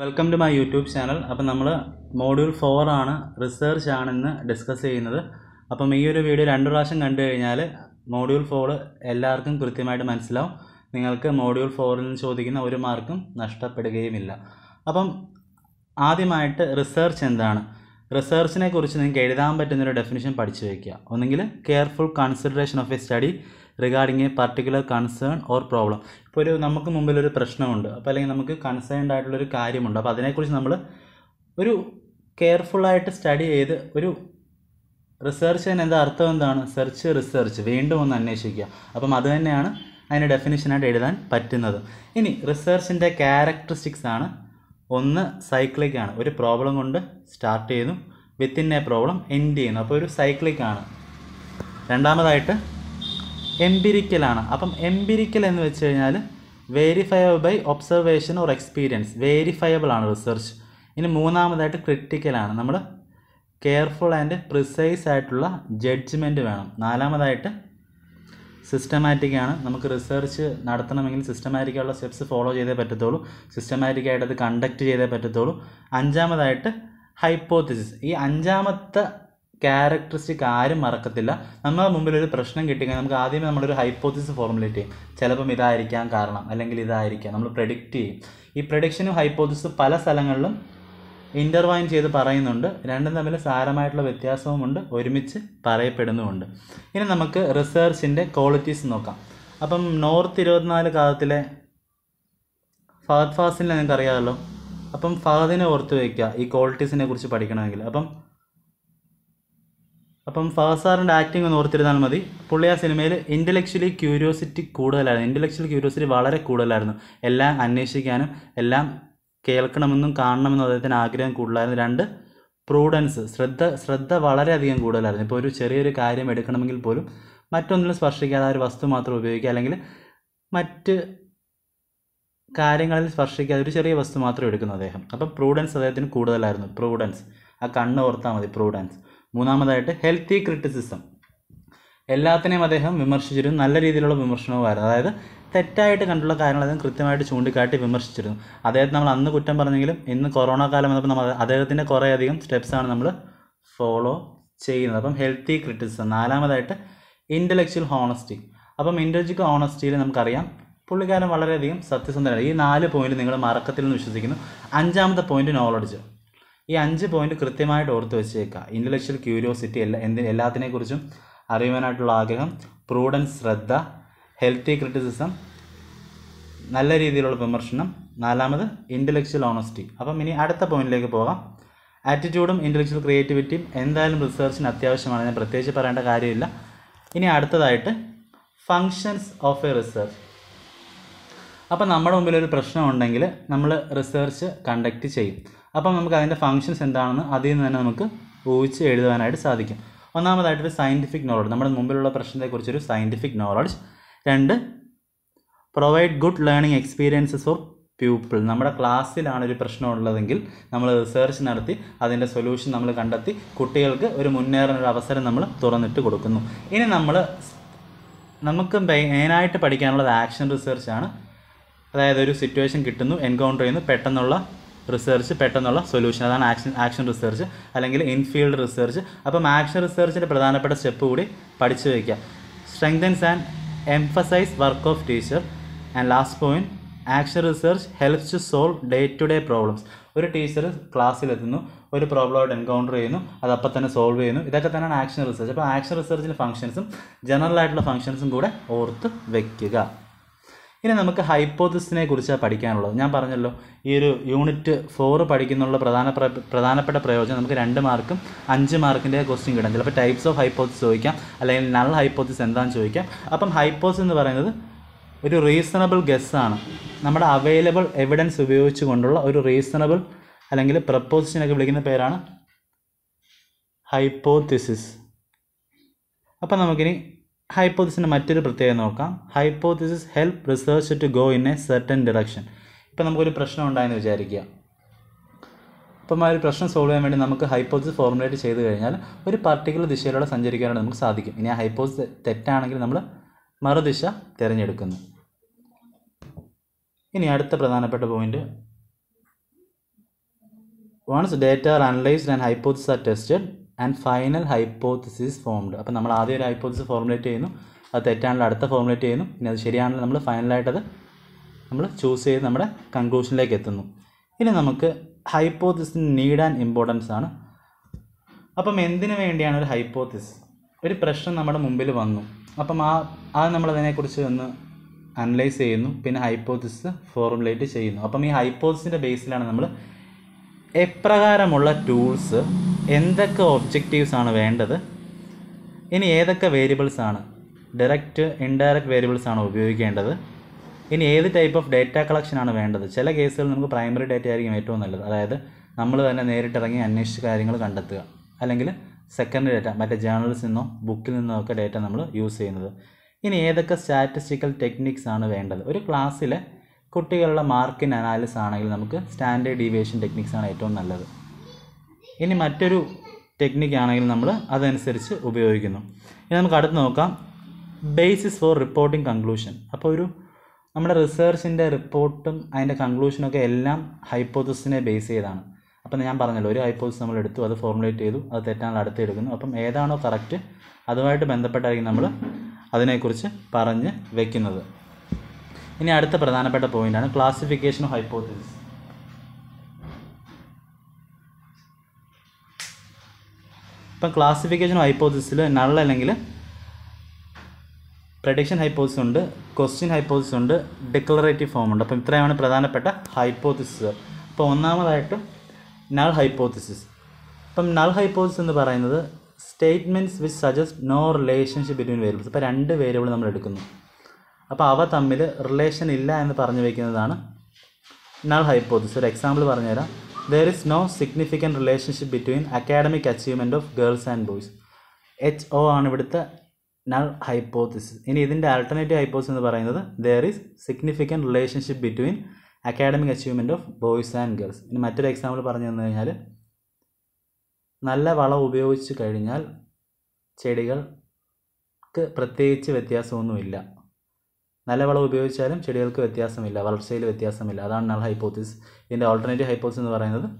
Welcome to my YouTube channel അപ്പം നമ്മൾ module four ആണ് റിസർച്ച് ആണെന്ന് ഡിസ്കസ് ചെയ്യുന്നത്. അപ്പം ഈ ഒരു വീഡിയോ രണ്ട് പ്രാവശ്യം കണ്ടു കഴിഞ്ഞാൽ മോഡ്യൂൾ ഫോർ എല്ലാവർക്കും കൃത്യമായിട്ട് മനസ്സിലാവും. നിങ്ങൾക്ക് മോഡ്യൂൾ ഫോറിൽ നിന്ന് ചോദിക്കുന്ന ഒരു മാർക്കും നഷ്ടപ്പെടുകയുമില്ല. അപ്പം ആദ്യമായിട്ട് റിസർച്ച് എന്താണ്? റിസർച്ചിനെ കുറിച്ച് നിങ്ങൾക്ക് എഴുതാൻ പറ്റുന്നൊരു ഡെഫിനിഷൻ പഠിച്ചു വയ്ക്കുക ഒന്നെങ്കിൽ careful consideration of a study regarding a particular concern or problem ഇപ്പോൾ ഒരു നമുക്ക് മുമ്പിൽ ഒരു പ്രശ്നമുണ്ട്. അപ്പോൾ അല്ലെങ്കിൽ നമുക്ക് കൺസേൺഡ് ആയിട്ടുള്ളൊരു കാര്യമുണ്ട്. അപ്പോൾ അതിനെക്കുറിച്ച് നമ്മൾ ഒരു കെയർഫുള്ളായിട്ട് സ്റ്റഡി ചെയ്ത് ഒരു റിസർച്ച് തന്നെ എന്താ അർത്ഥം എന്താണ്? സെർച്ച് റിസർച്ച് വീണ്ടും ഒന്ന് അന്വേഷിക്കുക. അപ്പം അത് തന്നെയാണ് അതിന്റെ ഡെഫിനിഷനായിട്ട് എഴുതാൻ പറ്റുന്നത്. ഇനി റിസർച്ചിന്റെ ക്യാരക്ടറിസ്റ്റിക്സ് ആണ്. ഒന്ന് സൈക്ലിക് ആണ്. ഒരു പ്രോബ്ലം കൊണ്ട് സ്റ്റാർട്ട് ചെയ്യുന്നു. വിത്തിൻ എ പ്രോബ്ലം എൻഡ് ചെയ്യുന്നു. അപ്പോൾ ഒരു സൈക്ലിക് ആണ്. രണ്ടാമതായിട്ട് എംപിരിക്കലാണ് അപ്പം എംപിരിക്കൽ എന്ന് വെച്ച് കഴിഞ്ഞാൽ verifiable by observation or experience verifiable ആണ് റിസർച്ച് ഇനി മൂന്നാമതായിട്ട് ക്രിട്ടിക്കലാണ് നമ്മൾ കെയർഫുൾ ആൻഡ് പ്രിസൈസ് ആയിട്ടുള്ള ജഡ്ജ്മെന്റ് വേണം. നാലാമതായിട്ട് സിസ്റ്റമാറ്റിക് ആണ്. നമുക്ക് റിസർച്ച് നടത്തണമെങ്കിൽ സിസ്റ്റമാറ്റിക്കുള്ള സ്റ്റെപ്സ് ഫോളോ ചെയ്തേ പറ്റത്തുള്ളൂ. സിസ്റ്റമാറ്റിക്കായിട്ട് അത് കണ്ടക്ട് ചെയ്തേ പറ്റത്തുള്ളൂ. അഞ്ചാമതായിട്ട് ഹൈപ്പോത്തിസിസ് ഈ അഞ്ചാമത്തെ ക്യാരക്ടറിസ്റ്റിക് ആരും മറക്കത്തില്ല. നമ്മുടെ മുമ്പിൽ ഒരു പ്രശ്നം കിട്ടിക്കഴിഞ്ഞാൽ നമുക്ക് ആദ്യമേ നമ്മളൊരു ഹൈപ്പോത്തിസ് ഫോർമുലേറ്റ് ചെയ്യും. ചിലപ്പം ഇതായിരിക്കാം കാരണം അല്ലെങ്കിൽ ഇതായിരിക്കാം. നമ്മൾ പ്രഡിക്റ്റ് ചെയ്യും. ഈ പ്രഡിക്ഷനും ഹൈപ്പോത്തിസും പല സ്ഥലങ്ങളിലും ഇന്റർവൈൻ ചെയ്ത് പറയുന്നുണ്ട്. രണ്ടും തമ്മിൽ സാരമായിട്ടുള്ള വ്യത്യാസവുമുണ്ട്. ഒരുമിച്ച് പറയപ്പെടുന്നുമുണ്ട്. ഇനി നമുക്ക് റിസർച്ചിന്റെ ക്വാളിറ്റീസ് നോക്കാം. അപ്പം നോർത്ത് ഇരുപത്തിനാല് കാലത്തിലെ ഫഹദ് ഫാസിലിനെ നിങ്ങൾക്ക് അറിയാമല്ലോ അപ്പം ഫഹദിനെ ഓർത്ത് വയ്ക്കുക ഈ ക്വാളിറ്റീസിനെ കുറിച്ച് പഠിക്കണമെങ്കിൽ. അപ്പം അപ്പം ഫാസാറിന്റെ സാറിന്റെ ആക്ടിങ് ഒന്ന് ഓർത്തിരുന്നാൽ മതി. പുള്ളി ആ സിനിമയിൽ ഇന്റലക്ച്വലി ക്യൂരിയോസിറ്റി കൂടുതലായിരുന്നു. ഇന്റലക്ച്വൽ ക്യൂരിയോസിറ്റി വളരെ കൂടുതലായിരുന്നു. എല്ലാം അന്വേഷിക്കാനും എല്ലാം കേൾക്കണമെന്നും കാണണമെന്നും അദ്ദേഹത്തിന് ആഗ്രഹം കൂടുതലായിരുന്നു. രണ്ട് പ്രൂഡൻസ് ശ്രദ്ധ ശ്രദ്ധ വളരെയധികം കൂടുതലായിരുന്നു. ഇപ്പോൾ ഒരു ചെറിയൊരു കാര്യം എടുക്കണമെങ്കിൽ പോലും മറ്റൊന്നിലും സ്പർശിക്കാതെ ആ ഒരു വസ്തു മാത്രം ഉപയോഗിക്കുക അല്ലെങ്കിൽ മറ്റ് കാര്യങ്ങളിൽ സ്പർശിക്കാതെ ഒരു ചെറിയ വസ്തു മാത്രം എടുക്കുന്നു അദ്ദേഹം. അപ്പം പ്രൂഡൻസ് അദ്ദേഹത്തിന് കൂടുതലായിരുന്നു. പ്രൂഡൻസ് ആ കണ്ണ് ഓർത്താൽ മതി പ്രൂഡൻസ് മൂന്നാമതായിട്ട് ഹെൽത്തി ക്രിറ്റിസിസം എല്ലാത്തിനെയും അദ്ദേഹം വിമർശിച്ചിരുന്നു. നല്ല രീതിയിലുള്ള വിമർശനവുമായിരുന്നു അതായത് തെറ്റായിട്ട് കണ്ടുള്ള കാര്യങ്ങൾ അദ്ദേഹം കൃത്യമായിട്ട് ചൂണ്ടിക്കാട്ടി വിമർശിച്ചിരുന്നു. അദ്ദേഹത്തെ നമ്മൾ അന്ന് കുറ്റം പറഞ്ഞെങ്കിലും ഇന്ന് കൊറോണ കാലം വന്നപ്പോൾ നമ്മൾ അദ്ദേഹത്തിന്റെ കുറേയധികം സ്റ്റെപ്സാണ് നമ്മൾ ഫോളോ ചെയ്യുന്നത്. അപ്പം ഹെൽത്തി ക്രിറ്റിസിസം നാലാമതായിട്ട് ഇന്റലക്ച്വൽ ഹോണസ്റ്റി അപ്പം ഇന്റലക്ച്വൽ ഹോണസ്റ്റിയിൽ നമുക്കറിയാം പുള്ളിക്കാരൻ വളരെയധികം സത്യസന്ധനാണ്. ഈ നാല് പോയിന്റ് നിങ്ങൾ മറക്കത്തിൽ നിന്ന് വിശ്വസിക്കുന്നു. അഞ്ചാമത്തെ പോയിന്റ് നോളജ് ഈ അഞ്ച് പോയിന്റ് കൃത്യമായിട്ട് ഓർത്ത് വെച്ചേക്കുക. ഇന്റലക്ച്വൽ ക്യൂരിയോസിറ്റി എല്ലാ എന്തി എല്ലാത്തിനെക്കുറിച്ചും അറിയുവാനായിട്ടുള്ള ആഗ്രഹം പ്രൂഡൻസ് ശ്രദ്ധ ഹെൽത്തി ക്രിറ്റിസിസം നല്ല രീതിയിലുള്ള വിമർശനം നാലാമത് ഇന്റലക്ച്വൽ ഓണസ്റ്റി അപ്പം ഇനി അടുത്ത പോയിന്റിലേക്ക് പോകാം. ആറ്റിറ്റ്യൂഡും ഇന്റലക്ച്വൽ ക്രിയേറ്റിവിറ്റിയും എന്തായാലും റിസർച്ചിന് അത്യാവശ്യമാണ്. ഞാൻ പ്രത്യേകിച്ച് പറയേണ്ട കാര്യമില്ല. ഇനി അടുത്തതായിട്ട് ഫങ്ഷൻസ് ഓഫ് എ റിസർച്ച് അപ്പം നമ്മുടെ മുമ്പിൽ ഒരു പ്രശ്നമുണ്ടെങ്കിൽ നമ്മൾ റിസർച്ച് കണ്ടക്ട് ചെയ്യും. അപ്പം നമുക്ക് അതിന്റെ ഫങ്ഷൻസ് എന്താണെന്ന് അതിൽ നിന്ന് തന്നെ നമുക്ക് ഊഹിച്ച് എഴുതുവാനായിട്ട് സാധിക്കും. ഒന്നാമതായിട്ടൊരു സയന്റിഫിക് നോളജ് നമ്മുടെ മുമ്പിലുള്ള പ്രശ്നത്തെക്കുറിച്ചൊരു സയന്റിഫിക് നോളജ് രണ്ട് provide good learning experiences for pupil നമ്മുടെ ക്ലാസ്സിലാണ് ഒരു പ്രശ്നമുള്ളതെങ്കിൽ നമ്മൾ റിസർച്ച് നടത്തി അതിന്റെ സൊല്യൂഷൻ നമ്മൾ കണ്ടെത്തി കുട്ടികൾക്ക് ഒരു മുന്നേറുന്ന ഒരു അവസരം നമ്മൾ തുറന്നിട്ട് കൊടുക്കുന്നു. ഇനി നമ്മൾ നമുക്ക് മെയിനായിട്ട് പഠിക്കാനുള്ളത് ആക്ഷൻ റിസർച്ചാണ് അതായത് ഒരു സിറ്റുവേഷൻ കിട്ടുന്നു എൻകൗണ്ടർ ചെയ്യുന്നു പെട്ടെന്നുള്ള റിസർച്ച് പെട്ടെന്നുള്ള സൊല്യൂഷൻ അതാണ് ആക്ഷൻ ആക്ഷൻ റിസർച്ച് അല്ലെങ്കിൽ ഇൻഫീൽഡ് റിസർച്ച് അപ്പം ആക്ഷൻ റിസർച്ചിന്റെ പ്രധാനപ്പെട്ട സ്റ്റെപ്പ് കൂടി പഠിച്ചു വയ്ക്കുക. Strengthens and emphasise work of teacher and last point action research helps to solve day to day problems ഒരു ടീച്ചർ ക്ലാസ്സിലെത്തുന്നു ഒരു പ്രോബ്ലമായിട്ട് എൻകൗണ്ടർ ചെയ്യുന്നു അത് തന്നെ സോൾവ് ചെയ്യുന്നു. ഇതൊക്കെ തന്നെയാണ് ആക്ഷൻ റിസർച്ച് അപ്പോൾ ആക്ഷൻ റിസർച്ചിന്റെ ഫംഗ്ഷൻസും ജനറൽ ആയിട്ടുള്ള ഫംഗ്ഷൻസും കൂടെ ഓർത്ത് വെക്കുക. ഇനി നമുക്ക് ഹൈപ്പോത്തിസിനെ കുറിച്ചാണ് പഠിക്കാനുള്ളത്. ഞാൻ പറഞ്ഞല്ലോ ഈ ഒരു യൂണിറ്റ് ഫോർ പഠിക്കുന്നുള്ള പ്രധാന പ്രധാനപ്പെട്ട പ്രയോജനം നമുക്ക് രണ്ട് മാർക്കും അഞ്ച് മാർക്കിന്റെ ക്വസ്റ്റ്യൻ കിട്ടാം ചിലപ്പോൾ ടൈപ്സ് ഓഫ് ഹൈപ്പോത്തിസ് ചോദിക്കാം അല്ലെങ്കിൽ നൾ ഹൈപ്പോത്തിസ് എന്താണെന്ന് ചോദിക്കാം. അപ്പം ഹൈപ്പോസ് എന്ന് പറയുന്നത് ഒരു റീസണബിൾ ഗസ്സാണ് നമ്മുടെ അവൈലബിൾ എവിഡൻസ് ഉപയോഗിച്ച് കൊണ്ടുള്ള ഒരു റീസണബിൾ അല്ലെങ്കിൽ പ്രപ്പോസിഷനൊക്കെ വിളിക്കുന്ന പേരാണ് ഹൈപ്പോത്തിസിസ് അപ്പം നമുക്കിനി ഹൈപ്പോത്തിസിന്റെ മറ്റൊരു പ്രത്യേകത നോക്കാം. Hypothesis help research to go in a certain direction ഇപ്പം നമുക്കൊരു പ്രശ്നം ഉണ്ടായെന്ന് വിചാരിക്കുക. അപ്പം ആ ഒരു പ്രശ്നം സോൾവ് ചെയ്യാൻ വേണ്ടി നമുക്ക് ഹൈപ്പോസിസ് ഫോർമുലേറ്റ് ചെയ്ത് കഴിഞ്ഞാൽ ഒരു പർട്ടിക്കുലർ ദിശയിലൂടെ സഞ്ചരിക്കാനായിട്ട് നമുക്ക് സാധിക്കും. ഇനി ആ ഹൈപ്പോസിസ് തെറ്റാണെങ്കിൽ നമ്മൾ മറുദിശ തിരഞ്ഞെടുക്കുന്നു. ഇനി അടുത്ത പ്രധാനപ്പെട്ട point once data are analysed and hypothesis are tested and final hypothesis formed അപ്പോൾ നമ്മൾ ആദ്യം ഒരു ഹൈപ്പോത്തിസ് ഫോർമുലേറ്റ് ചെയ്യുന്നു. അത് തെറ്റാണല്ലോ അടുത്ത ഫോർമുലേറ്റ് ചെയ്യുന്നു. പിന്നെ അത് ശരിയാണല്ലോ നമ്മൾ ഫൈനലായിട്ടത് നമ്മൾ ചൂസ് ചെയ്ത് നമ്മുടെ കൺക്ലൂഷനിലേക്ക് എത്തുന്നു. ഇനി നമുക്ക് ഹൈപ്പോത്തിസിന് നീഡ് ആൻഡ് ഇമ്പോർട്ടൻസ് ആണ്. അപ്പം എന്തിനു വേണ്ടിയാണ് ഒരു ഹൈപ്പോത്തിസ് ഒരു പ്രശ്നം നമ്മുടെ മുമ്പിൽ വന്നു. അപ്പം ആ ആ നമ്മളതിനെക്കുറിച്ച് ഒന്ന് അനലൈസ് ചെയ്യുന്നു. പിന്നെ ഹൈപ്പോത്തിസ് ഫോർമുലേറ്റ് ചെയ്യുന്നു. അപ്പം ഈ ഹൈപ്പോത്തിസിന്റെ ബേസിലാണ് നമ്മൾ എപ്രകാരമുള്ള ടൂൾസ് എന്തൊക്കെ ഒബ്ജക്റ്റീവ്സ് ആണ് വേണ്ടത്? ഇനി ഏതൊക്കെ വേരിയബിൾസ് ആണ്? ഡയറക്റ്റ് ഇൻഡയറക്റ്റ് വേരിയബിൾസ് ആണ് ഉപയോഗിക്കേണ്ടത്. ഇനി ഏത് ടൈപ്പ് ഓഫ് ഡേറ്റ കളക്ഷൻ ആണ് വേണ്ടത്? ചില കേസുകൾ നമുക്ക് പ്രൈമറി ഡേറ്റ ആയിരിക്കും ഏറ്റവും നല്ലത്. അതായത് നമ്മൾ തന്നെ നേരിട്ടിറങ്ങി അന്വേഷിച്ച് കാര്യങ്ങൾ കണ്ടെത്തുക. അല്ലെങ്കിൽ സെക്കൻഡറി ഡേറ്റ മറ്റേ ജേണൽസിൽ നിന്നോ ബുക്കിൽ നിന്നോ ഒക്കെ ഡേറ്റ നമ്മൾ യൂസ് ചെയ്യുന്നത്. ഇനി ഏതൊക്കെ സ്റ്റാറ്റിസ്റ്റിക്കൽ ടെക്നിക്സ് ആണ് വേണ്ടത്? ഒരു ക്ലാസ്സിലെ കുട്ടികളുടെ മാർക്കിൻ അനാലിസ് ആണെങ്കിൽ നമുക്ക് സ്റ്റാൻഡേർഡ് ഡീവിയേഷൻ ടെക്നിക്സ് ആണ് ഏറ്റവും നല്ലത്. ഇനി മറ്റൊരു ടെക്നിക്ക് ആണെങ്കിൽ നമ്മൾ അതനുസരിച്ച് ഉപയോഗിക്കുന്നു. ഇനി നമുക്ക് അടുത്ത് നോക്കാം. ബേസിസ് ഫോർ റിപ്പോർട്ടിംഗ് കൺക്ലൂഷൻ അപ്പോൾ ഒരു നമ്മുടെ റിസർച്ചിന്റെ റിപ്പോർട്ടും അതിന്റെ കൺക്ലൂഷനൊക്കെ എല്ലാം ഹൈപ്പോത്തിസിനെ ബേസ് ചെയ്താണ്. അപ്പം ഞാൻ പറഞ്ഞല്ലോ ഒരു ഹൈപ്പോസ് നമ്മൾ എടുത്തു അത് ഫോർമുലേറ്റ് ചെയ്തു അത് തെറ്റാണെങ്കിൽ അടുത്തെടുക്കുന്നു അപ്പം ഏതാണോ കറക്റ്റ് അതുമായിട്ട് ബന്ധപ്പെട്ടായിരിക്കും നമ്മൾ അതിനെക്കുറിച്ച് പറഞ്ഞ് വെക്കുന്നത്. ഇനി അടുത്ത പ്രധാനപ്പെട്ട പോയിന്റാണ് ക്ലാസിഫിക്കേഷൻ ഓഫ് ഹൈപ്പോത്തിസിസ് ഇപ്പം ക്ലാസിഫിക്കേഷൻ ഓഫ് ഹൈപ്പോത്തിസിൽ നൾ അല്ലെങ്കിൽ പ്രഡിക്ഷൻ ഹൈപ്പോസിസ് ഉണ്ട് ക്വസ്റ്റ്യൻ ഹൈപ്പോസിസ് ഉണ്ട് ഡിക്ലറേറ്റീവ് ഫോം ഉണ്ട്. അപ്പം ഇത്രയാണ് പ്രധാനപ്പെട്ട ഹൈപ്പോത്തിസിസ് അപ്പോൾ ഒന്നാമതായിട്ട് നൾ ഹൈപ്പോത്തിസിസ് അപ്പം നൾ ഹൈപ്പോസിസ് എന്ന് പറയുന്നത് statements which suggest no relationship between variables ഇപ്പോൾ രണ്ട് വേരിയബിൾ നമ്മൾ എടുക്കുന്നു. അപ്പോൾ അവ തമ്മിൽ റിലേഷൻ ഇല്ല എന്ന് പറഞ്ഞു വയ്ക്കുന്നതാണ് നൾ ഹൈപ്പോത്തിസ് ഒരു എക്സാമ്പിൾ പറഞ്ഞുതരാം. There is no significant relationship between academic achievement of girls and boys H O ആണ് ഇവിടുത്തെ നൾ ഹൈപ്പോത്തിസിസ് ഇനി ഇതിന്റെ ആൾട്ടർനേറ്റീവ് ഹൈപ്പോസിസ് എന്ന് പറയുന്നത് there is significant relationship between academic achievement of boys and girls ഇനി മറ്റൊരു എക്സാമ്പിൾ പറഞ്ഞു തന്നു കഴിഞ്ഞാൽ നല്ല വളം ഉപയോഗിച്ച് കഴിഞ്ഞാൽ ചെടികൾക്ക് പ്രത്യേകിച്ച് വ്യത്യാസമൊന്നുമില്ല. നല്ല വളം ഉപയോഗിച്ചാലും ചെടികൾക്ക് വ്യത്യാസമില്ല വളർച്ചയിൽ വ്യത്യാസമില്ല. അതാണ് നൾ ഹൈപ്പോത്തിസ് ഇതിന്റെ ഓൾട്ടർനേറ്റീവ് ഹൈപ്പോത്തിസ് എന്ന് പറയുന്നത്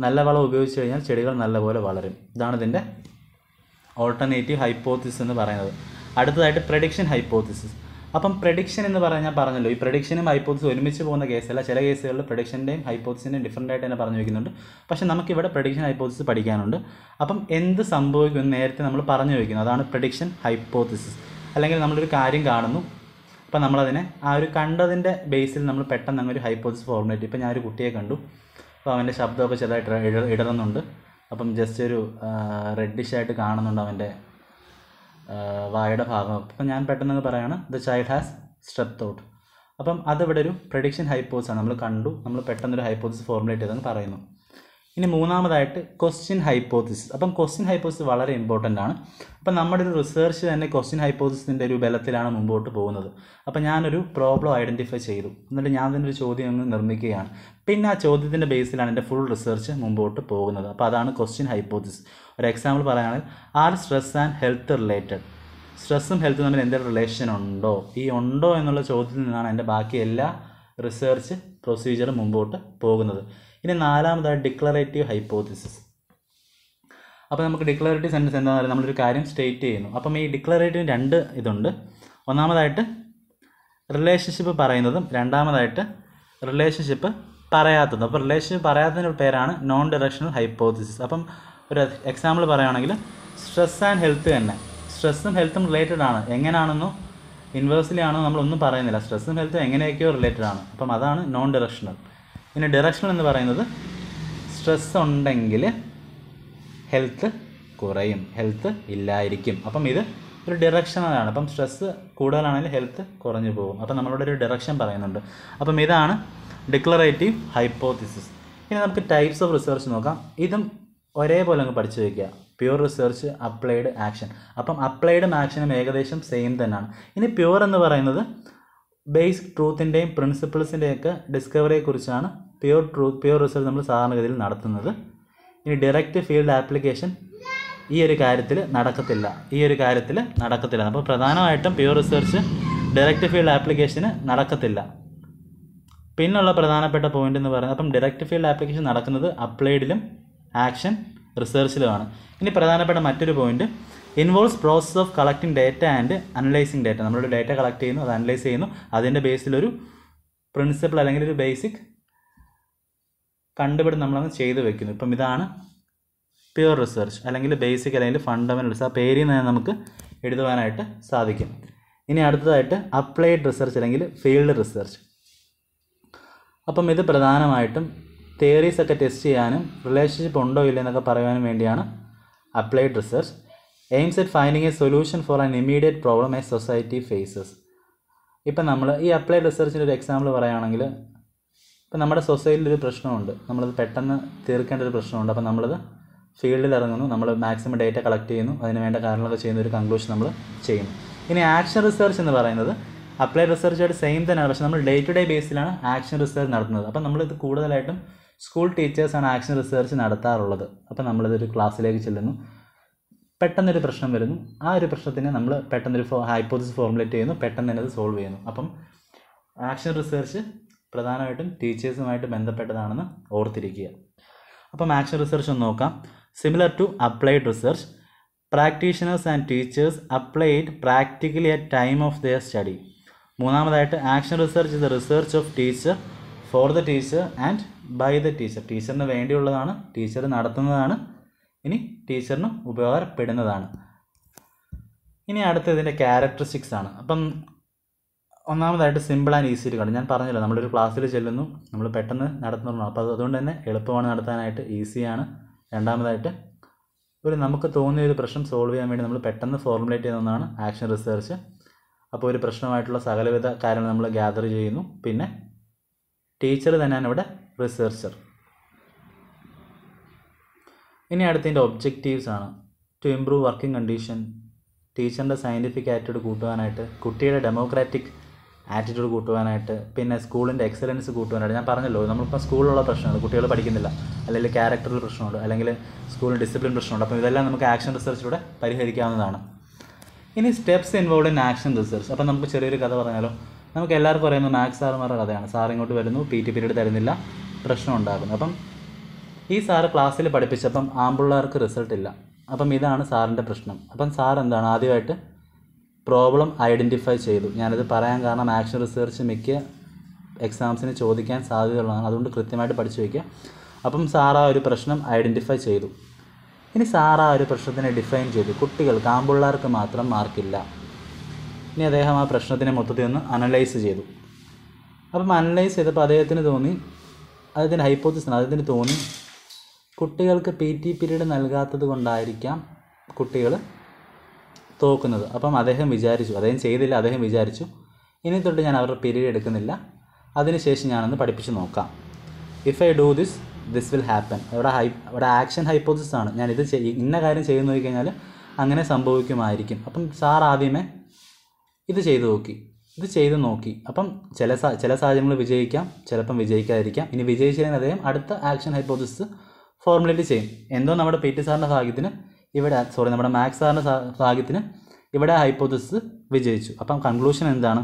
നല്ല വളം ഉപയോഗിച്ച് കഴിഞ്ഞാൽ ചെടികൾ നല്ലപോലെ വളരും. ഇതാണ് ഇതിന്റെ ഓൾട്ടർനേറ്റീവ് ഹൈപ്പോത്തിസ് എന്ന് പറയുന്നത്. അടുത്തതായിട്ട് പ്രഡിക്ഷൻ ഹൈപ്പോത്തിസിസ് അപ്പം പ്രഡിക്ഷൻ എന്ന് പറഞ്ഞാൽ പറഞ്ഞല്ലോ ഈ പ്രഡിക്ഷനും ഹൈപ്പോത്തിസും ഒരുമിച്ച് പോകുന്ന കേസല്ല ചില കേസുകളിൽ പ്രഡിക്ഷന്റെയും ഹൈപ്പോത്തിസിന്റെയും ഡിഫറന്റ് ആയിട്ട് തന്നെ പറഞ്ഞു വയ്ക്കുന്നുണ്ട് പക്ഷേ നമുക്കിവിടെ പ്രഡിക്ഷൻ ഹൈപ്പോത്തിസ് പഠിക്കാനുണ്ട്. അപ്പം എന്ത് സംഭവിക്കുമെന്ന് നേരത്തെ നമ്മൾ പറഞ്ഞു വയ്ക്കുന്നു അതാണ് പ്രഡിക്ഷൻ ഹൈപ്പോത്തിസിസ് അല്ലെങ്കിൽ നമ്മളൊരു കാര്യം കാണുന്നു അപ്പം നമ്മളതിനെ ആ ഒരു കണ്ടതിന്റെ ബേസിൽ നമ്മൾ പെട്ടെന്ന് അങ്ങ് ഒരു ഹൈപ്പോസിസ് ഫോർമുലേറ്റ് ഇപ്പം ഞാനൊരു കുട്ടിയെ കണ്ടു. അപ്പോൾ അവന്റെ ശബ്ദമൊക്കെ ചെറുതായിട്ട് ഇട ഇടറുന്നുണ്ട്. അപ്പം ജസ്റ്റ് ഒരു റെഡിഷ് ആയിട്ട് കാണുന്നുണ്ട് അവന്റെ വായുടെ ഭാഗം. അപ്പം ഞാൻ പെട്ടെന്ന് പറയുകയാണ് ദ ചൈൽഡ് ഹാസ് സ്ട്രെപ് തോട്ട് അപ്പം അതിവിടെ ഒരു പ്രഡിക്ഷൻ ഹൈപ്പോസ് ആണ്. നമ്മൾ കണ്ടു. നമ്മൾ പെട്ടെന്നൊരു ഹൈപ്പോസിസ് ഫോർമുലേറ്റ് ചെയ്തെന്ന് പറയുന്നു. ഇനി മൂന്നാമതായിട്ട് ക്വസ്റ്റ്യൻ ഹൈപ്പോത്തിസിസ് അപ്പം ക്വസ്റ്റ്യൻ ഹൈപ്പോസിസ് വളരെ ഇമ്പോർട്ടന്റ് ആണ്. അപ്പം നമ്മുടെ ഒരു റിസർച്ച് തന്നെ ക്വസ്റ്റ്യൻ ഹൈപ്പോസിസിന്റെ ഒരു ബലത്തിലാണ് മുമ്പോട്ട് പോകുന്നത്. അപ്പം ഞാനൊരു പ്രോബ്ലം ഐഡന്റിഫൈ ചെയ്തു. എന്നിട്ട് ഞാൻ തന്നെ ഒരു ചോദ്യം അങ്ങ് നിർമ്മിക്കുകയാണ്. പിന്നെ ആ ചോദ്യത്തിന്റെ ബേസിലാണ് എന്റെ ഫുൾ റിസർച്ച് മുമ്പോട്ട് പോകുന്നത്. അപ്പോൾ അതാണ് ക്വസ്റ്റ്യൻ ഹൈപ്പോത്തിസിസ് ഒരു എക്സാമ്പിൾ പറയുകയാണെങ്കിൽ are stress and health related സ്ട്രെസ്സും ഹെൽത്തും തമ്മിൽ എന്തെങ്കിലും റിലേഷൻ ഉണ്ടോ? ഈ ഉണ്ടോ എന്നുള്ള ചോദ്യത്തിൽ നിന്നാണ് എന്റെ ബാക്കി എല്ലാ റിസർച്ച് പ്രൊസീജിയറും മുമ്പോട്ട് പോകുന്നത്. ഇനി നാലാമതായി ഡിക്ലറേറ്റീവ് ഹൈപ്പോത്തിസിസ് അപ്പോൾ നമുക്ക് ഡിക്ലറേറ്റീവ് സെന്റൻസ് എന്താ പറയുക നമ്മളൊരു കാര്യം സ്റ്റേറ്റ് ചെയ്യുന്നു. അപ്പം ഈ ഡിക്ലറേറ്റീവ് രണ്ട് ഇതുണ്ട്. ഒന്നാമതായിട്ട് റിലേഷൻഷിപ്പ് പറയുന്നതും രണ്ടാമതായിട്ട് റിലേഷൻഷിപ്പ് പറയാത്തതും. അപ്പോൾ റിലേഷൻഷിപ്പ് പറയാത്തതിന്റെ പേരാണ് നോൺ ഡയറക്ഷണൽ ഹൈപ്പോത്തിസിസ് അപ്പം ഒരു എക്സാമ്പിൾ പറയുകയാണെങ്കിൽ സ്ട്രെസ് ആൻഡ് ഹെൽത്ത് തന്നെ. സ്ട്രെസ്സും ഹെൽത്തും റിലേറ്റഡ് ആണ്. എങ്ങനെയാണെന്നോ ഇൻവേഴ്സ്ലി ആണോ നമ്മളൊന്നും പറയുന്നില്ല. സ്ട്രെസ്സും ഹെൽത്തും എങ്ങനെയൊക്കെയോ റിലേറ്റഡ് ആണ്. അപ്പം അതാണ് നോൺ ഡയറക്ഷണൽ പിന്നെ ഡയറക്ഷണൽ എന്ന് പറയുന്നത് സ്ട്രെസ് ഉണ്ടെങ്കിൽ ഹെൽത്ത് കുറയും. ഹെൽത്ത് ഇല്ലായിരിക്കും. അപ്പം ഇത് ഒരു ഡിറക്ഷനാണ് അപ്പം സ്ട്രെസ് കൂടുതലാണെങ്കിൽ ഹെൽത്ത് കുറഞ്ഞു പോകും. അപ്പം നമ്മളിവിടെ ഒരു ഡിറക്ഷൻ പറയുന്നുണ്ട്. അപ്പം ഇതാണ് ഡിക്ലറേറ്റീവ് ഹൈപ്പോത്തിസിസ് ഇനി നമുക്ക് ടൈപ്സ് ഓഫ് റിസർച്ച് നോക്കാം. ഇതും ഒരേപോലെ അങ്ങ് പഠിച്ചു വയ്ക്കുക പ്യുവർ റിസർച്ച് അപ്ലൈഡ് ആക്ഷൻ അപ്പം അപ്ലൈഡും ആക്ഷനും ഏകദേശം സെയിം തന്നെയാണ്. ഇനി പ്യുവർ എന്ന് പറയുന്നത് ബേസിക് ട്രൂത്തിന്റെയും പ്രിൻസിപ്പിൾസിന്റെയൊക്കെ ഡിസ്കവറിയെക്കുറിച്ചാണ് പ്യുവർ ട്രൂത്ത് പ്യുവർ റിസർച്ച് നമ്മൾ സാധാരണഗതിയിൽ നടത്തുന്നത്. ഇനി ഡയറക്റ്റ് ഫീൽഡ് ആപ്ലിക്കേഷൻ ഈ ഒരു കാര്യത്തിൽ നടക്കത്തില്ല. ഈ ഒരു കാര്യത്തിൽ നടക്കത്തില്ല. അപ്പോൾ പ്രധാനമായിട്ടും പ്യുവർ റിസർച്ച് ഡയറക്റ്റ് ഫീൽഡ് ആപ്ലിക്കേഷന് നടക്കത്തില്ല. പിന്നുള്ള പ്രധാനപ്പെട്ട പോയിന്റ് എന്ന് പറയുന്നത് അപ്പം ഡയറക്റ്റ് ഫീൽഡ് ആപ്ലിക്കേഷൻ നടക്കുന്നത് അപ്ലൈഡിലും ആക്ഷൻ റിസർച്ചിലുമാണ് ഇനി പ്രധാനപ്പെട്ട മറ്റൊരു point involves process of collecting data and analysing data നമ്മളൊരു ഡേറ്റ കളക്ട് ചെയ്യുന്നു അത് അനലൈസ് ചെയ്യുന്നു. അതിന്റെ ബേസിലൊരു പ്രിൻസിപ്പിൾ അല്ലെങ്കിൽ ഒരു ബേസിക് കണ്ടുപിടുത്തം നമ്മളങ്ങ് ചെയ്തു വെക്കുന്നു. ഇപ്പം ഇതാണ് പ്യുവർ റിസർച്ച് അല്ലെങ്കിൽ ബേസിക് അല്ലെങ്കിൽ ഫണ്ടമെന്റൽസ് ആ പേരിൽ നിന്ന് നമുക്ക് എഴുതുവാനായിട്ട് സാധിക്കും. ഇനി അടുത്തതായിട്ട് അപ്ലൈഡ് റിസർച്ച് അല്ലെങ്കിൽ ഫീൽഡ് റിസർച്ച് അപ്പം ഇത് പ്രധാനമായിട്ടും തിയറീസ് ഒക്കെ ടെസ്റ്റ് ചെയ്യാനും റിലേഷൻഷിപ്പ് ഉണ്ടോ ഇല്ല എന്നൊക്കെ പറയാനും വേണ്ടിയാണ് applied research aims at finding a solution for an immediate problem a society faces ഇപ്പം നമ്മൾ ഈ അപ്ലൈഡ് റിസർച്ചിന്റെ ഒരു എക്സാമ്പിൾ പറയുകയാണെങ്കിൽ ഇപ്പം നമ്മുടെ സൊസൈറ്റിയിൽ ഒരു പ്രശ്നമുണ്ട്. നമ്മളത് പെട്ടെന്ന് തീർക്കേണ്ട ഒരു പ്രശ്നമുണ്ട്. അപ്പം നമ്മളത് ഫീൽഡിൽ ഇറങ്ങുന്നു. നമ്മൾ മാക്സിമം ഡേറ്റ കളക്ട് ചെയ്യുന്നു. അതിന് വേണ്ട കാര്യങ്ങളൊക്കെ ചെയ്യുന്ന ഒരു കൺക്ലൂഷൻ നമ്മൾ ചെയ്യുന്നു ഇനി ആക്ഷൻ റിസർച്ച് എന്ന് പറയുന്നത് അപ്ലൈഡ് റിസർച്ചായിട്ട് സെയിം തന്നെയാണ്. പക്ഷേ നമ്മൾ ഡേ ടു ഡേ ബേസിലാണ് ആക്ഷൻ റിസർച്ച് നടത്തുന്നത്. അപ്പം നമ്മളിത് കൂടുതലായിട്ടും സ്കൂൾ ടീച്ചേഴ്സാണ് ആക്ഷൻ റിസർച്ച് നടത്താറുള്ളത്. അപ്പം നമ്മളിതൊരു ക്ലാസ്സിലേക്ക് ചെല്ലുന്നു. പെട്ടെന്നൊരു പ്രശ്നം വരുന്നു. ആ ഒരു പ്രശ്നത്തിന് നമ്മൾ പെട്ടെന്നൊരു ഹൈപ്പോസിസ് ഫോർമുലേറ്റ് ചെയ്യുന്നു. പെട്ടെന്ന് തന്നെ അത് സോൾവ് ചെയ്യുന്നു. അപ്പം ആക്ഷൻ റിസർച്ച് പ്രധാനമായിട്ടും ടീച്ചേഴ്സുമായിട്ട് ബന്ധപ്പെട്ടതാണെന്ന് ഓർത്തിരിക്കുക. അപ്പം ആക്ഷൻ റിസർച്ച് ഒന്ന് നോക്കാം. Similar to applied research practitioners and teachers applied practically at time of their study മൂന്നാമതായിട്ട് action research is the research of teacher for the teacher and by the teacher ടീച്ചറിന് വേണ്ടിയുള്ളതാണ് teacher നടത്തുന്നതാണ് ഇനി ടീച്ചറിന് ഉപകാരപ്പെടുന്നതാണ്. ഇനി അടുത്ത ഇതിന്റെ ക്യാരക്ടറിസ്റ്റിക്സ് ആണ്. അപ്പം ഒന്നാമതായിട്ട് സിമ്പിൾ ആൻഡ് ഈസി ആയിട്ട് കണ്ടു. ഞാൻ പറഞ്ഞല്ലോ നമ്മളൊരു ക്ലാസ്സിൽ ചെല്ലുന്നു നമ്മൾ പെട്ടെന്ന് നടത്തുന്നു അപ്പോൾ അതുകൊണ്ട് തന്നെ എളുപ്പമാണ് നടത്താനായിട്ട് ഈസിയാണ് രണ്ടാമതായിട്ട് ഒരു നമുക്ക് തോന്നിയ ഒരു പ്രശ്നം സോൾവ് ചെയ്യാൻ വേണ്ടി നമ്മൾ പെട്ടെന്ന് ഫോർമുലേറ്റ് ചെയ്യുന്ന ആക്ഷൻ റിസർച്ച് അപ്പോൾ ഒരു പ്രശ്നമായിട്ടുള്ള സകലവിധ കാര്യങ്ങൾ നമ്മൾ ഗ്യാദർ ചെയ്യുന്നു. പിന്നെ ടീച്ചർ തന്നെയാണ് ഇവിടെ റിസർച്ചർ ഇനി അടുത്തതിന്റെ ഒബ്ജക്റ്റീവ്സ് ആണ്. ടു ഇംപ്രൂവ് വർക്കിംഗ് കണ്ടീഷൻ ടീച്ചറിന്റെ സയന്റിഫിക് ആറ്റിറ്റ്യൂഡ് കൂട്ടുവാനായിട്ട് കുട്ടിയുടെ ഡെമോക്രാറ്റിക് ആറ്റിറ്റ്യൂഡ് കൂട്ടുവാനായിട്ട് പിന്നെ സ്കൂളിന്റെ എക്സലൻസ് കൂട്ടുവാനായിട്ട്. ഞാൻ പറഞ്ഞല്ലോ നമ്മളിപ്പോൾ സ്കൂളിലുള്ള പ്രശ്നമാണ് കുട്ടികൾ പഠിക്കുന്നില്ല. അല്ലെങ്കിൽ ക്യാരക്ടറിൽ പ്രശ്നമുണ്ട് അല്ലെങ്കിൽ സ്കൂളിൽ ഡിസിപ്ലിൻ പ്രശ്നമുണ്ട്. അപ്പോൾ ഇതെല്ലാം നമുക്ക് ആക്ഷൻ റിസർച്ചിലൂടെ പരിഹരിക്കാവുന്നതാണ്. ഇനി steps involve in action research അപ്പോൾ നമുക്ക് ചെറിയൊരു കഥ പറഞ്ഞാലോ. നമുക്ക് എല്ലാവർക്കും അറിയുന്ന മാത്സ് സാറുമാരുടെ കഥയാണ്. സാർ ഇങ്ങോട്ട് വരുന്നു പി ടി പീരീഡ് തരുന്നില്ല പ്രശ്നം ഉണ്ടാകുന്നു. അപ്പം ഈ സാറ് ക്ലാസ്സിൽ പഠിപ്പിച്ചപ്പം ആമ്പിള്ളേർക്ക് റിസൾട്ട് ഇല്ല. അപ്പം ഇതാണ് സാറിന്റെ പ്രശ്നം. അപ്പം സാർ എന്താണ്? ആദ്യമായിട്ട് പ്രോബ്ലം ഐഡന്റിഫൈ ചെയ്തു. ഞാനിത് പറയാൻ കാരണം ആക്ഷൻ റിസർച്ച് മിക്ക എക്സാംസിന് ചോദിക്കാൻ സാധ്യതയുള്ളതാണ്. അതുകൊണ്ട് കൃത്യമായിട്ട് പഠിച്ചു വയ്ക്കുക. അപ്പം ആ ഒരു പ്രശ്നം ഐഡന്റിഫൈ ചെയ്തു. ഇനി ആ ഒരു പ്രശ്നത്തിനെ ഡിഫൈൻ ചെയ്തു. കുട്ടികൾ ആമ്പിള്ളേർക്ക് മാത്രം മാർക്കില്ല. ഇനി അദ്ദേഹം ആ പ്രശ്നത്തിനെ മൊത്തത്തിൽ ഒന്ന് അനലൈസ് ചെയ്തു. അപ്പം അനലൈസ് ചെയ്തപ്പോൾ അദ്ദേഹത്തിന് തോന്നി അദ്ദേഹത്തിന്റെ ഹൈപ്പോത്തിസിന് അദ്ദേഹത്തിന് തോന്നി കുട്ടികൾക്ക് പി ടി പീരീഡ് നൽകാത്തത് കൊണ്ടായിരിക്കാം കുട്ടികൾ തോക്കുന്നത്. അപ്പം അദ്ദേഹം വിചാരിച്ചു അദ്ദേഹം ചെയ്തില്ല അദ്ദേഹം വിചാരിച്ചു. ഇനി തൊട്ട് ഞാൻ അവരുടെ പീരീഡ് എടുക്കുന്നില്ല. അതിനുശേഷം ഞാനൊന്ന് പഠിപ്പിച്ച് നോക്കാം. If I do this this will happen ഇവിടെ ഹൈ ഇവിടെ ആക്ഷൻ ഹൈപ്പോസിസ് ആണ്. ഞാൻ ഇത് ഇന്ന കാര്യം ചെയ്തു നോക്കിക്കഴിഞ്ഞാൽ അങ്ങനെ സംഭവിക്കുമായിരിക്കും. അപ്പം സാർ ആദ്യമേ ഇത് ചെയ്തു നോക്കി. ഇത് ചെയ്ത് നോക്കി. അപ്പം ചില ചില സാഹചര്യങ്ങൾ വിജയിക്കാം ചിലപ്പം വിജയിക്കാതിരിക്കാം. ഇനി വിജയിച്ചതിന് അദ്ദേഹം അടുത്ത ആക്ഷൻ ഹൈപ്പോസിസ് ഫോർമുലേറ്റ് ചെയ്യും. എന്തോ നമ്മുടെ പി ടി സാറിന്റെ ഭാഗ്യത്തിന് ഇവിടെ സോറി നമ്മുടെ മാത്സ് സാറിന്റെ ഭാഗ്യത്തിന് ഇവിടെ ഹൈപ്പോത്തിസ് വിജയിച്ചു. അപ്പം കൺക്ലൂഷൻ എന്താണ്?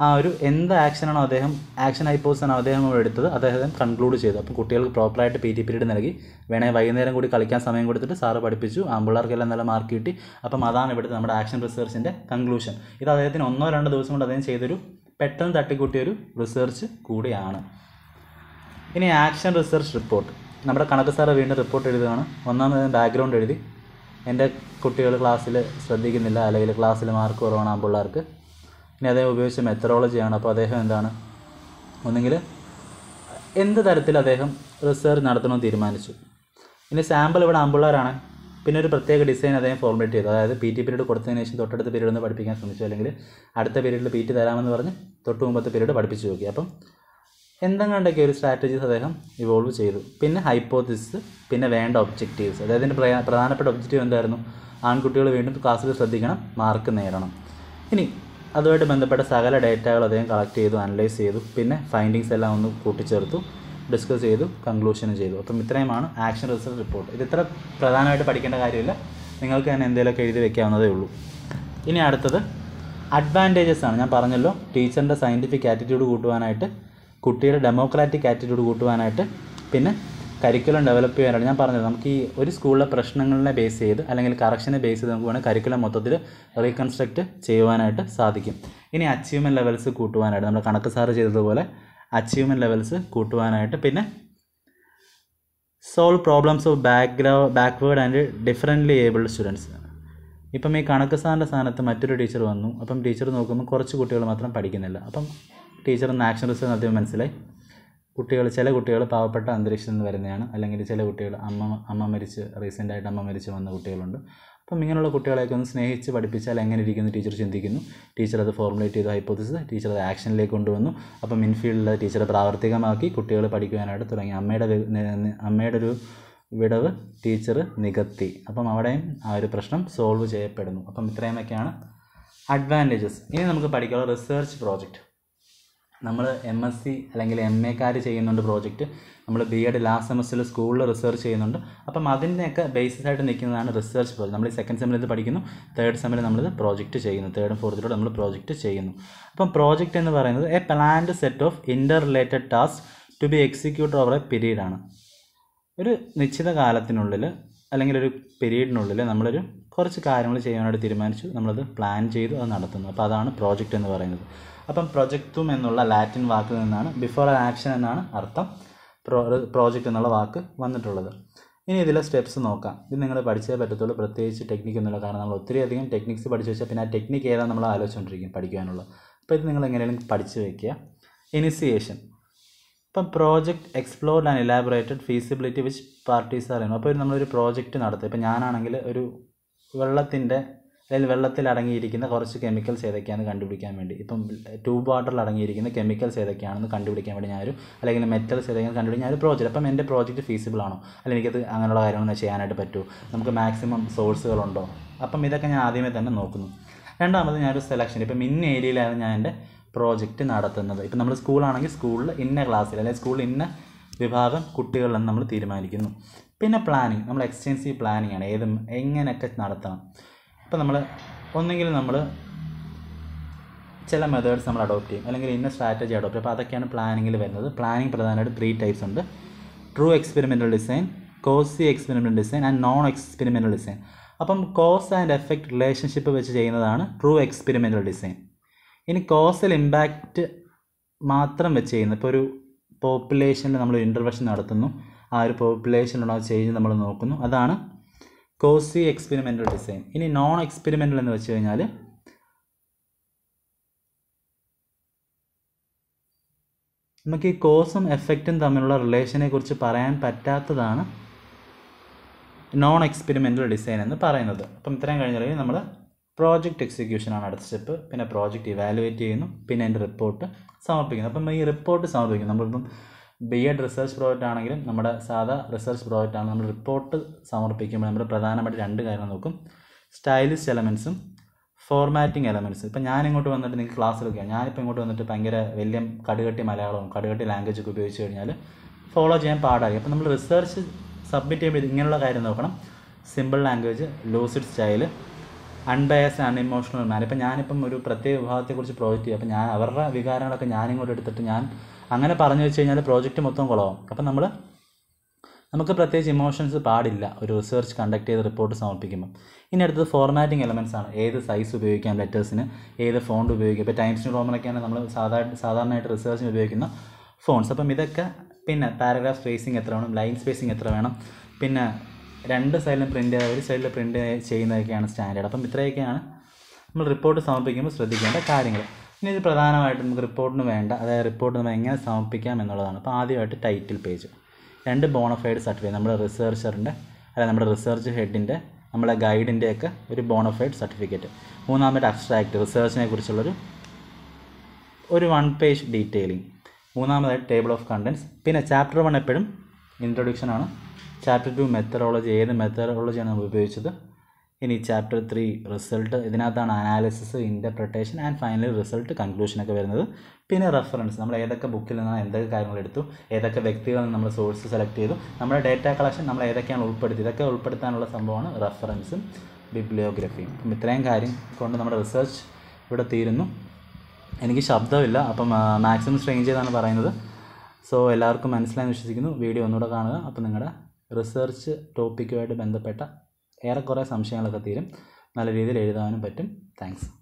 ആ ഒരു എന്ത് ആക്ഷനാണോ അദ്ദേഹം ആക്ഷൻ ഹൈപ്പോസ് ആണോ അദ്ദേഹം എടുത്തത്? അദ്ദേഹം കൺക്ലൂഡ് ചെയ്തു. അപ്പം കുട്ടികൾക്ക് പ്രോപ്പറായിട്ട് പി ടി പിരീഡ് നൽകി. വേണേൽ വൈകുന്നേരം കൂടി കളിക്കാൻ സമയം കൊടുത്തിട്ട് സാറ് പഠിപ്പിച്ചു. ആമ്പിള്ളേർക്കെല്ലാം നല്ല മാർക്ക് കിട്ടി. അപ്പം അതാണ് ഇവിടുത്തെ നമ്മുടെ ആക്ഷൻ റിസർച്ചിന്റെ കൺക്ലൂഷൻ ഇത് അദ്ദേഹത്തിന് ഒന്നോ രണ്ടോ ദിവസം കൊണ്ട് അദ്ദേഹം ചെയ്തൊരു പെട്ടെന്ന് തട്ടിക്കൂട്ടിയൊരു റിസർച്ച് കൂടിയാണ്. ഇനി ആക്ഷൻ റിസർച്ച് റിപ്പോർട്ട് നമ്മുടെ കണക്ക് സാറ് വീണ്ടും റിപ്പോർട്ട് എഴുതുകയാണ്. ഒന്നാമത് ബാക്ക്ഗ്രൗണ്ട് എഴുതി. എന്റെ കുട്ടികൾ ക്ലാസ്സിൽ ശ്രദ്ധിക്കുന്നില്ല അല്ലെങ്കിൽ ക്ലാസ്സിൽ മാർക്ക് കുറവാണ് ആ പിള്ളേർക്ക്. ഇനി അദ്ദേഹം ഉപയോഗിച്ച മെത്തഡോളജിയാണ് അപ്പോൾ അദ്ദേഹം എന്താണ്? ഒന്നുകിൽ എന്ത് തരത്തിൽ അദ്ദേഹം റിസർച്ച് നടത്തണമെന്ന് തീരുമാനിച്ചു. ഇനി സാമ്പിൾ ഇവിടെ ആമ്പിള്ളേരാണ് പിന്നെ ഒരു പ്രത്യേക ഡിസൈൻ അദ്ദേഹം ഫോർമുലേറ്റ് ചെയ്തു. അതായത് പി ടി പീരീഡ് കൊടുത്തതിന് ശേഷം തൊട്ടടുത്ത പീരീഡ് ഒന്ന് പഠിപ്പിക്കാൻ ശ്രമിച്ചു. അല്ലെങ്കിൽ അടുത്ത പീരീഡിൽ പി ടി തരാമെന്ന് പറഞ്ഞ് തൊട്ട് മുമ്പത്തെ പീരീഡ് പഠിപ്പിച്ചു നോക്കി. അപ്പം എന്തെങ്കിലുമൊക്കെ ഒരു സ്ട്രാറ്റജീസ് അദ്ദേഹം ഇവോൾവ് ചെയ്തു. പിന്നെ ഹൈപ്പോത്തിസ് പിന്നെ വേണ്ട ഒബ്ജക്റ്റീവ്സ് അദ്ദേഹത്തിന്റെ പ്രധാ- പ്രധാനപ്പെട്ട ഒബ്ജക്റ്റീവ് എന്തായിരുന്നു? ആൺകുട്ടികൾ വീണ്ടും ക്ലാസ്സിൽ ശ്രദ്ധിക്കണം മാർക്ക് നേടണം. ഇനി അതുമായിട്ട് ബന്ധപ്പെട്ട സകല ഡേറ്റകൾ അദ്ദേഹം കളക്ട് ചെയ്തു അനലൈസ് ചെയ്തു പിന്നെ ഫൈൻഡിങ്സ് എല്ലാം ഒന്ന് കൂട്ടിച്ചേർത്തു ഡിസ്കസ് ചെയ്തു കൺക്ലൂഷനും ചെയ്തു. അപ്പം ഇത്രയുമാണ് ആക്ഷൻ റിസൾട്ട് റിപ്പോർട്ട് ഇത് ഇത്ര പ്രധാനമായിട്ട് പഠിക്കേണ്ട കാര്യമില്ല. നിങ്ങൾക്ക് തന്നെ എന്തെങ്കിലുമൊക്കെ എഴുതി വെക്കാവുന്നതേ ഉള്ളൂ. ഇനി അടുത്തത് അഡ്വാന്റേജസ് ആണ്. ഞാൻ പറഞ്ഞല്ലോ ടീച്ചറിന്റെ സയന്റിഫിക് ആറ്റിറ്റ്യൂഡ് കൂട്ടുവാനായിട്ട് കുട്ടിയുടെ ഡെമോക്രാറ്റിക് ആറ്റിറ്റ്യൂഡ് കൂട്ടുവാനായിട്ട് പിന്നെ കരിക്കുലം ഡെവലപ്പ് ചെയ്യാനായിട്ട് ഞാൻ പറഞ്ഞത്. നമുക്ക് ഈ ഒരു സ്കൂളിലെ പ്രശ്നങ്ങളെ ബേസ് ചെയ്ത് അല്ലെങ്കിൽ കറക്ഷനെ ബേസ് ചെയ്ത് നമുക്ക് വേണമെങ്കിൽ കരിക്കുലം മൊത്തത്തിൽ റീകൺസ്ട്രക്റ്റ് ചെയ്യുവാനായിട്ട് സാധിക്കും. ഇനി അച്ചീവ്മെന്റ് ലെവൽസ് കൂട്ടുവാനായിട്ട് നമ്മൾ കണക്ക് സാറ് ചെയ്തതുപോലെ അച്ചീവ്മെന്റ് ലെവൽസ് കൂട്ടുവാനായിട്ട് പിന്നെ solve problems of background backward and differently abled students ഇപ്പം ഈ കണക്ക് സാറിന്റെ സ്ഥാനത്ത് മറ്റൊരു ടീച്ചർ വന്നു. അപ്പം ടീച്ചർ നോക്കുമ്പോൾ കുറച്ച് കുട്ടികൾ മാത്രം പഠിക്കുന്നില്ല. അപ്പം ടീച്ചർ ഒന്ന് ആക്ഷൻ റിസർച്ച് നടത്തിയപ്പോൾ മനസ്സിലായി. കുട്ടികൾ ചില കുട്ടികൾ പാവപ്പെട്ട അന്തരീക്ഷത്തിൽ നിന്ന് വരുന്നതാണ്. അല്ലെങ്കിൽ ചില കുട്ടികൾ അമ്മ അമ്മ മരിച്ച് റീസെന്റായിട്ട് അമ്മ മരിച്ച് വന്ന കുട്ടികളുണ്ട്. അപ്പം ഇങ്ങനെയുള്ള കുട്ടികളെയൊക്കെ ഒന്ന് സ്നേഹിച്ച് പഠിപ്പിച്ചാൽ എങ്ങനെ ഇരിക്കുന്നു ടീച്ചർ ചിന്തിക്കുന്നു. ടീച്ചർ അത് ഫോർമുലേറ്റ് ചെയ്ത ഹൈപ്പോത്തിസ് ടീച്ചർ അത് ആക്ഷനിലേക്ക് കൊണ്ടുവന്നു. അപ്പം ഇൻഫീൽഡിൽ ടീച്ചർ പ്രാവർത്തികമാക്കി കുട്ടികൾ പഠിക്കുവാനായിട്ട് തുടങ്ങി. അമ്മയുടെ അമ്മയുടെ ഒരു വിടവ് ടീച്ചർ നികത്തി. അപ്പം അവിടെയും ആ ഒരു പ്രശ്നം സോൾവ് ചെയ്യപ്പെടുന്നു. അപ്പം ഇത്രയുമൊക്കെയാണ് അഡ്വാന്റേജസ് ഇനി നമുക്ക് പഠിക്കാനുള്ള റിസർച്ച് പ്രോജക്റ്റ് നമ്മൾ എം എസ് സി അല്ലെങ്കിൽ എം എക്കാർ ചെയ്യുന്നുണ്ട് പ്രോജക്റ്റ്. നമ്മൾ ബി എഡ് ലാസ്റ്റ് സെമസ്റ്ററിൽ സ്കൂളിൽ റിസർച്ച് ചെയ്യുന്നുണ്ട്. അപ്പം അതിന്റെയൊക്കെ ബേസിസ് ആയിട്ട് നിൽക്കുന്നതാണ് റിസർച്ച് പ്രോജക്റ്റ് നമ്മൾ സെക്കൻഡ് സെമ്മിൽ ഇത് പഠിക്കുന്നു. തേർഡ് സെമ്മിൽ നമ്മളിത് പ്രോജക്റ്റ് ചെയ്യുന്നു. തേർഡും ഫോർത്തിലൂടെ നമ്മൾ പ്രോജക്റ്റ് ചെയ്യുന്നു. അപ്പം പ്രോജക്റ്റ് എന്ന് പറയുന്നത് a planned set of interrelated task to be execute over a പീരീഡാണ് ഒരു നിശ്ചിത കാലത്തിനുള്ളിൽ അല്ലെങ്കിൽ ഒരു പീരീഡിനുള്ളിൽ നമ്മളൊരു കുറച്ച് കാര്യങ്ങൾ ചെയ്യാനായിട്ട് തീരുമാനിച്ചു. നമ്മളത് പ്ലാൻ ചെയ്തു അത് നടത്തുന്നു. അപ്പോൾ അതാണ് പ്രോജക്റ്റ് എന്ന് പറയുന്നത്. അപ്പം പ്രൊജക്റ്റും എന്നുള്ള ലാറ്റിൻ വാക്കിൽ നിന്നാണ് ബിഫോർ ആൻ ആക്ഷൻ എന്നാണ് അർത്ഥം. പ്രോ പ്രോജക്റ്റ് എന്നുള്ള വാക്ക് വന്നിട്ടുള്ളത്. ഇനി ഇതിലെ സ്റ്റെപ്സ് നോക്കാം. ഇത് നിങ്ങൾ പഠിച്ചേ പറ്റത്തുള്ളൂ. പ്രത്യേകിച്ച് ടെക്നിക്ക് എന്നുള്ള കാരണം നമ്മൾ ഒത്തിരി അധികം ടെക്നിക്സ് പഠിച്ചു വെച്ചാൽ പിന്നെ ആ ടെക്നിക്ക് ഏതാണ് നമ്മൾ ആലോചിച്ചുകൊണ്ടിരിക്കും പഠിക്കാനുള്ളത് അപ്പോൾ ഇത് നിങ്ങൾ എങ്ങനെയാണ് പഠിച്ചു വയ്ക്കുക ഇനിസിയേഷൻ ഇപ്പം project explored and elaborated feasibility which parties അറിയണം അപ്പോൾ നമ്മളൊരു പ്രോജക്റ്റ് നടത്തുക ഇപ്പം ഞാനാണെങ്കിൽ ഒരു വെള്ളത്തിന്റെ അല്ലെങ്കിൽ വെള്ളത്തിൽ അടങ്ങിയിരിക്കുന്ന കുറച്ച് കെമിക്കൽസ് ഏതൊക്കെയാണ് കണ്ടുപിടിക്കാൻ വേണ്ടി? ഇപ്പം ട്യൂബ് വാട്ടറിൽ അടങ്ങിയിരിക്കുന്ന കെമിക്കൽസ് ഏതൊക്കെയാണെന്ന് കണ്ടുപിടിക്കാൻ വേണ്ടി ഞാനൊരു അല്ലെങ്കിൽ മെറ്റൽസ് ഏതൊക്കെയാണ് കണ്ടുപിടിക്കാൻ ഞാനൊരു പ്രോജക്റ്റ് അപ്പം എന്റെ പ്രോജക്റ്റ് ഫീസിബിൾ ആണോ? അല്ലെങ്കിൽ എനിക്കത് അങ്ങനെയുള്ള കാര്യങ്ങളൊന്നും ചെയ്യാനായിട്ട് പറ്റുമോ നമുക്ക് മാക്സിമം സോഴ്സുകളുണ്ടോ അപ്പം ഇതൊക്കെ ഞാൻ ആദ്യമേ തന്നെ നോക്കുന്നു. രണ്ടാമത് ഞാനൊരു സെലക്ഷൻ ഇപ്പം ഇന്ന ഏരിയയിലാണ് ഞാൻ എന്റെ പ്രോജക്റ്റ് നടത്തുന്നത്? ഇപ്പം നമ്മൾ സ്കൂളാണെങ്കിൽ സ്കൂളിൽ ഇന്ന ക്ലാസ്സിൽ അല്ലെങ്കിൽ സ്കൂളിൽ ഇന്ന വിഭാഗം കുട്ടികളിലെന്ന് നമ്മൾ തീരുമാനിക്കുന്നു. പിന്നെ പ്ലാനിങ് നമ്മൾ എക്സ്റ്റെൻസീവ് പ്ലാനിങ് ആണ്. ഏത് എങ്ങനെയൊക്കെ നടത്തണം. ഇപ്പം നമ്മൾ ഒന്നെങ്കിൽ നമ്മൾ ചില മെത്തേഡ്സ് നമ്മൾ അഡോപ്റ്റ് ചെയ്യും. അല്ലെങ്കിൽ ഇന്ന സ്ട്രാറ്റജി അഡോപ്റ്റ് ചെയ്യും. അപ്പോൾ അതൊക്കെയാണ് പ്ലാനിങ്ങിൽ വരുന്നത്. പ്ലാനിങ് പ്രധാനമായിട്ട് ത്രീ ടൈപ്സ് ഉണ്ട്. True experimental design quasi experimental design and non experimental design അപ്പം കോസ് ആൻഡ് എഫക്റ്റ് റിലേഷൻഷിപ്പ് വെച്ച് ചെയ്യുന്നതാണ് ട്രൂ എക്സ്പെരിമെന്റൽ ഡിസൈൻ ഇനി കോസൽ ഇമ്പാക്റ്റ് മാത്രം വെച്ച് ചെയ്യുന്നത് ഇപ്പോൾ ഒരു പോപ്പുലേഷനിൽ നമ്മൾ ഇന്റർവെൻഷൻ നടത്തുന്നു. ആ ഒരു പോപ്പുലേഷനിലുള്ള ചേഞ്ച് നമ്മൾ നോക്കുന്നു. അതാണ് കോസി എക്സ്പെരിമെന്റൽ ഡിസൈൻ ഇനി നോൺ എക്സ്പെരിമെന്റൽ എന്ന് വെച്ച് കഴിഞ്ഞാൽ നമുക്ക് ഈ കോസും എഫക്റ്റും തമ്മിലുള്ള റിലേഷനെ കുറിച്ച് പറയാൻ പറ്റാത്തതാണ് നോൺ എക്സ്പെരിമെന്റൽ ഡിസൈൻ എന്ന് പറയുന്നത്. അപ്പം ഇത്രയും കഴിഞ്ഞാൽ നമ്മൾ പ്രോജക്റ്റ് എക്സിക്യൂഷനാണ് അടുത്ത സ്റ്റെപ്പ് പിന്നെ പ്രോജക്റ്റ് ഇവാലുവേറ്റ് ചെയ്യുന്നു. പിന്നെ അതിന്റെ റിപ്പോർട്ട് സമർപ്പിക്കുന്നു. അപ്പം ഈ റിപ്പോർട്ട് സമർപ്പിക്കുന്നു. നമ്മളിപ്പം ബി എഡ് റിസർച്ച് പ്രോജക്റ്റ് ആണെങ്കിലും നമ്മുടെ സാധാ റിസർച്ച് പ്രോജക്റ്റ് ആണ്. നമ്മൾ റിപ്പോർട്ട് സമർപ്പിക്കുമ്പോൾ നമ്മൾ പ്രധാനമായിട്ട് രണ്ട് കാര്യങ്ങൾ നോക്കും. സ്റ്റൈലിഷ് എലമെൻസും ഫോർമാറ്റിംഗ് എലമെന്റ്സ് ഇപ്പം ഞാൻ ഇങ്ങോട്ട് വന്നിട്ട് നിങ്ങൾക്ക് ക്ലാസ് എടുക്കുകയാണ് ഞാനിപ്പോൾ ഇങ്ങോട്ട് വന്നിട്ട് ഭയങ്കര വലിയ കടുകട്ടി മലയാളവും കടുകട്ടി ലാംഗ്വേജ് ഒക്കെ ഉപയോഗിച്ച് കഴിഞ്ഞാൽ ഫോളോ ചെയ്യാൻ പാടായി അപ്പം നമ്മൾ റിസർച്ച് സബ്മിറ്റ് ചെയ്യുമ്പോൾ ഇങ്ങനെയുള്ള കാര്യം നോക്കണം. Simple language lucid style unbiased unemotional man ഇപ്പം ഞാനിപ്പം ഒരു പ്രത്യേക വിഭാഗത്തെക്കുറിച്ച് പ്രോജക്റ്റ് ചെയ്യും. അപ്പം ഞാൻ അവരുടെ വികാരങ്ങളൊക്കെ ഞാനിങ്ങോട്ട് എടുത്തിട്ട് ഞാൻ അങ്ങനെ പറഞ്ഞു വെച്ച് കഴിഞ്ഞാൽ പ്രോജക്റ്റ് മൊത്തം കുളവും. അപ്പം നമ്മൾ നമുക്ക് പ്രത്യേകിച്ച് ഇമോഷൻസ് പാടില്ല. ഒരു റിസർച്ച് കണ്ടക്ട് ചെയ്ത് റിപ്പോർട്ട് സമർപ്പിക്കുമ്പോൾ ഇനി അടുത്തത് ഫോർമാറ്റിംഗ് എലമെൻസ് ആണ്. ഏത് സൈസ് ഉപയോഗിക്കാം ലെറ്റേഴ്സിന് ഏത് ഫോണ്ട് ഉപയോഗിക്കാം. ഇപ്പോൾ ടൈംസ് ന്യൂ റോമനൊക്കെയാണ് നമ്മൾ സാധാരണ സാധാരണയായിട്ട് റിസർച്ചിന് ഉപയോഗിക്കുന്ന ഫോൺസ് അപ്പം ഇതൊക്കെ പിന്നെ പാരഗ്രാഫ് സ്പേസിംഗ് എത്ര വേണം ലൈൻ സ്പേസിംഗ് എത്ര വേണം പിന്നെ രണ്ട് സൈഡിലും പ്രിന്റ് ഒരു സൈഡിൽ പ്രിന്റ് ചെയ്യുന്നതൊക്കെയാണ് സ്റ്റാൻഡേർഡ് അപ്പം ഇത്രയൊക്കെയാണ് നമ്മൾ റിപ്പോർട്ട് സമർപ്പിക്കുമ്പോൾ ശ്രദ്ധിക്കേണ്ട കാര്യങ്ങൾ ഇനി ഇത് പ്രധാനമായിട്ടും നമുക്ക് റിപ്പോർട്ടിന് വേണ്ട അതായത് റിപ്പോർട്ട് നമ്മൾ എങ്ങനെ സമർപ്പിക്കാം എന്നുള്ളതാണ്. അപ്പോൾ ആദ്യമായിട്ട് ടൈറ്റിൽ പേജ് രണ്ട് ബോണഫൈഡ് സർട്ടിഫിക്കറ്റ് നമ്മുടെ റിസർച്ചറിന്റെ അതായത് നമ്മുടെ റിസർച്ച് ഹെഡിന്റെ നമ്മുടെ ഗൈഡിന്റെയൊക്കെ ഒരു ബോണഫൈഡ് സർട്ടിഫിക്കറ്റ് മൂന്നാമത്തെ അബ്സ്ട്രാക്റ്റ് റിസർച്ചിനെ കുറിച്ചുള്ളൊരു ഒരു വൺ പേജ് ഡീറ്റെയിലിംഗ് മൂന്നാമതായിട്ട് ടേബിൾ ഓഫ് കണ്ടൻസ് പിന്നെ ചാപ്റ്റർ വൺ എപ്പോഴും ഇൻട്രൊഡക്ഷനാണ് ചാപ്റ്റർ ടു മെത്തഡോളജി ഏത് മെത്തഡോളജിയാണ് നമ്മൾ ഉപയോഗിച്ചത്? ഇനി ചാപ്റ്റർ ത്രീ റിസൾട്ട് ഇതിനകത്താണ് analysis interpretation and finally result കൺക്ലൂഷനൊക്കെ വരുന്നത്. പിന്നെ റെഫറൻസ് നമ്മൾ ഏതൊക്കെ ബുക്കിൽ നിന്നാണ് എന്തൊക്കെ കാര്യങ്ങൾ എടുത്തു ഏതൊക്കെ വ്യക്തികളിൽ നമ്മൾ സോഴ്സ് സെലക്ട് ചെയ്തു നമ്മുടെ ഡേറ്റ കളക്ഷൻ നമ്മൾ ഏതൊക്കെയാണ് ഉൾപ്പെടുത്തി ഇതൊക്കെ ഉൾപ്പെടുത്താനുള്ള സംഭവമാണ് റെഫറൻസും ബിബ്ലിയോഗ്രഫിയും അപ്പം ഇത്രയും കാര്യം കൊണ്ട് നമ്മുടെ റിസർച്ച് ഇവിടെ തീരുന്നു. എനിക്ക് ശബ്ദമില്ല അപ്പം മാക്സിമം സ്ട്രെയിൻ ചെയ്താണ് പറയുന്നത്. സോ എല്ലാവർക്കും മനസ്സിലായെന്ന് വിശ്വസിക്കുന്നു. വീഡിയോ ഒന്നുകൂടെ കാണുക. അപ്പോൾ നിങ്ങളുടെ റിസർച്ച് ടോപ്പിക്കുമായിട്ട് ബന്ധപ്പെട്ട ഏറെക്കുറെ സംശയങ്ങളൊക്കെ തീരും. നല്ല രീതിയിൽ എഴുതാനും പറ്റും. താങ്ക്സ്